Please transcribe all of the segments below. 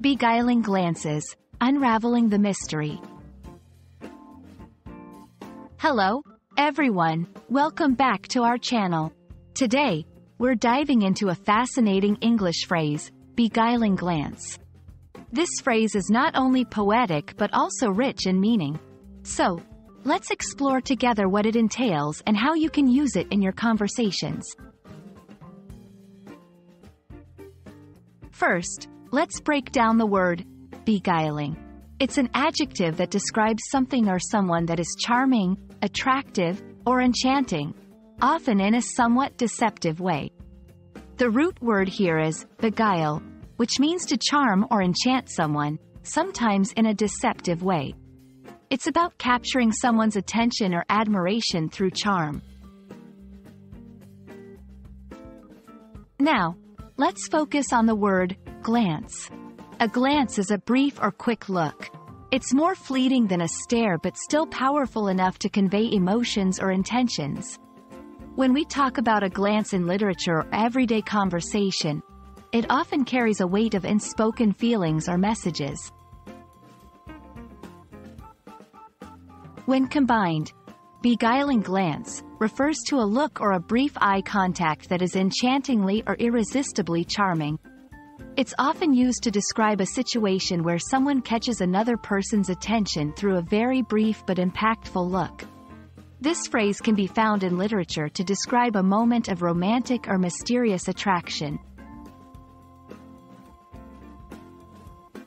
Beguiling Glances, Unraveling the Mystery. Hello, everyone. Welcome back to our channel. Today, we're diving into a fascinating English phrase, beguiling glance. This phrase is not only poetic but also rich in meaning. So, let's explore together what it entails and how you can use it in your conversations. First, let's break down the word beguiling. It's an adjective that describes something or someone that is charming, attractive, or enchanting, often in a somewhat deceptive way. The root word here is beguile, which means to charm or enchant someone, sometimes in a deceptive way. It's about capturing someone's attention or admiration through charm. Now, let's focus on the word glance. A glance is a brief or quick look. It's more fleeting than a stare but still powerful enough to convey emotions or intentions. When we talk about a glance in literature or everyday conversation, it often carries a weight of unspoken feelings or messages. When combined, beguiling glance refers to a look or a brief eye contact that is enchantingly or irresistibly charming. It's often used to describe a situation where someone catches another person's attention through a very brief but impactful look. This phrase can be found in literature to describe a moment of romantic or mysterious attraction.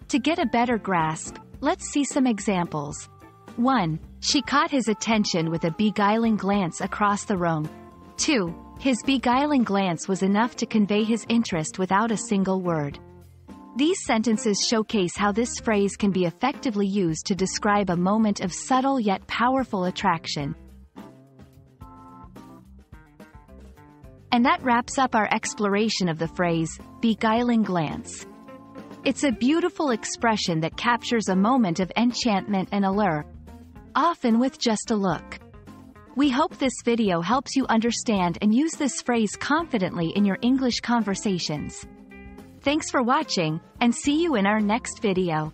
To get a better grasp, let's see some examples. 1. She caught his attention with a beguiling glance across the room. 2. His beguiling glance was enough to convey his interest without a single word. These sentences showcase how this phrase can be effectively used to describe a moment of subtle yet powerful attraction. And that wraps up our exploration of the phrase, beguiling glance. It's a beautiful expression that captures a moment of enchantment and allure, often with just a look. We hope this video helps you understand and use this phrase confidently in your English conversations. Thanks for watching, and see you in our next video.